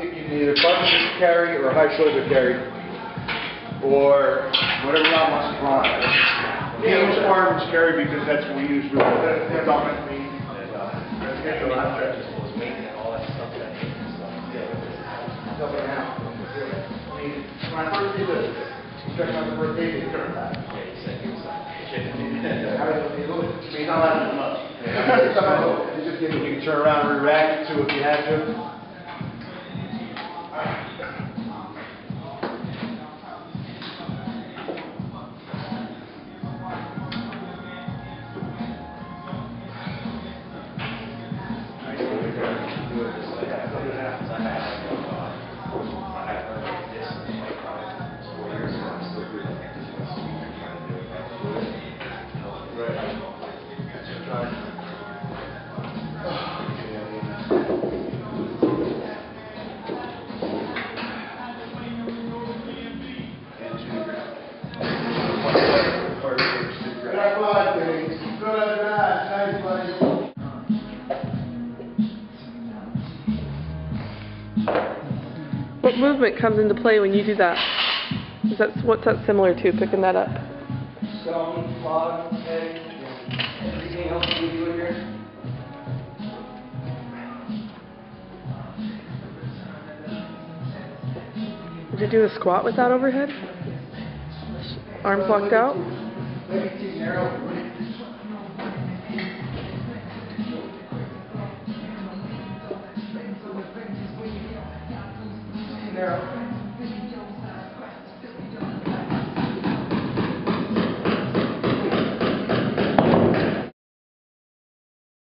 thinking either button carry or a high shoulder carry, or whatever Rob wants to call it. Yeah, most departments carry because that's what we use for the development meeting. Let's get the last stretch. Stuff like mean, when I first did this, checking out the first page, it turned back. Do you look? I mean, not that much. It's just, you can turn around and react to if you have to. What movement comes into play when you do that? Is that what's that similar to? Picking that up. Stone, log, egg, here. Would you do a squat with that overhead? Arms locked out? Narrow.